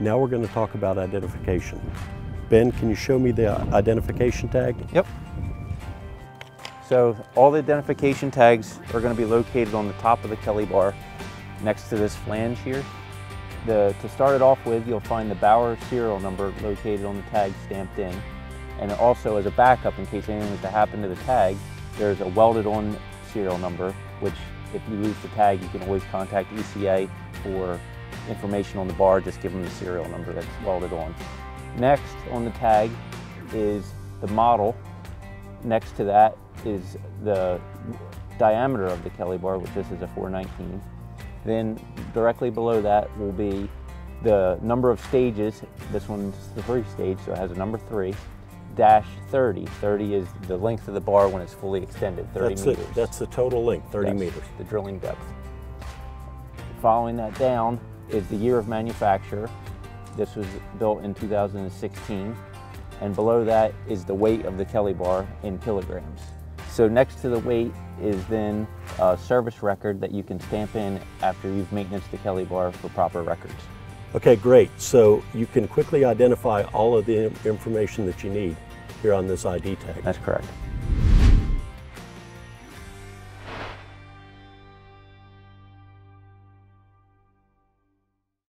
Now we're going to talk about identification. Ben, can you show me the identification tag? Yep. So all the identification tags are going to be located on the top of the Kelly bar next to this flange here. The, to start it off with, you'll find the Bauer serial number located on the tag stamped in. And also as a backup, in case anything was to happen to the tag, there's a welded on serial number, which if you lose the tag, you can always contact ECA for information on the bar, just give them the serial number that's welded on. Next on the tag is the model. Next to that is the diameter of the Kelly bar, which this is a 419. Then directly below that will be the number of stages. This one's the three stage, so it has a number three, dash 30. 30 is the length of the bar when it's fully extended, 30 that's meters. It. That's the total length, 30 Yes, meters. The drilling depth. Following that down is the year of manufacture. This was built in 2016. And below that is the weight of the Kelly bar in kilograms. So next to the weight is then a service record that you can stamp in after you've maintenance the Kelly bar for proper records. Okay, great. So you can quickly identify all of the information that you need here on this ID tag. That's correct.